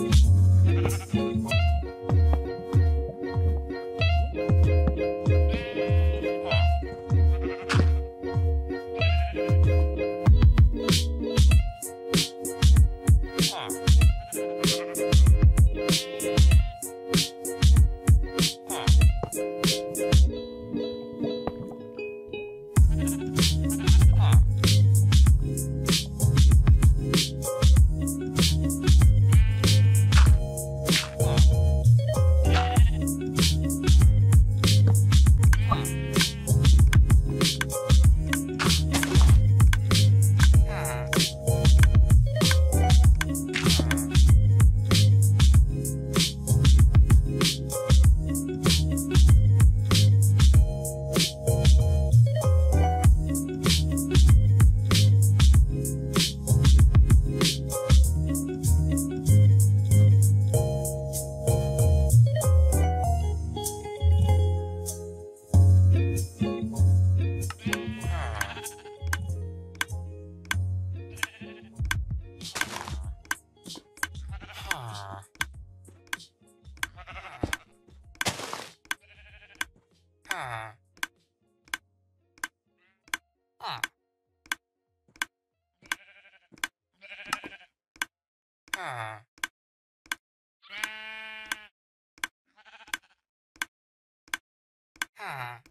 Peace. Ah.